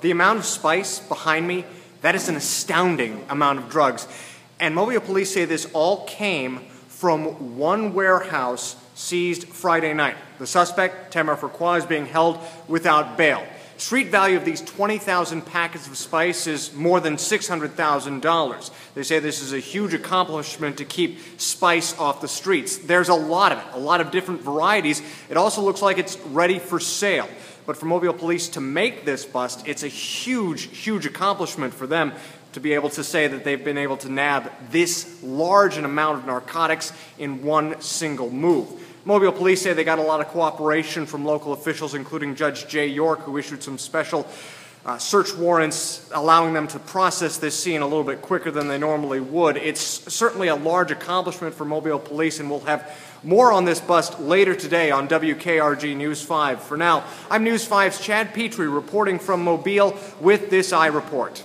the amount of spice behind me, that is an astounding amount of drugs. And Mobile police say this all came from one warehouse seized Friday night. The suspect, Tamer Farquhar, is being held without bail. Street value of these 20,000 packets of spice is more than $600,000. They say this is a huge accomplishment to keep spice off the streets. There's a lot of it, a lot of different varieties. It also looks like it's ready for sale. But for Mobile Police to make this bust, it's a huge, huge accomplishment for them to be able to say that they've been able to nab this large an amount of narcotics in one single move. Mobile police say they got a lot of cooperation from local officials, including Judge Jay York, who issued some special uh, search warrants allowing them to process this scene a little bit quicker than they normally would. It's certainly a large accomplishment for Mobile Police, and we'll have more on this bust later today on WKRG News 5. For now, I'm News 5's Chad Petri reporting from Mobile with this I Report.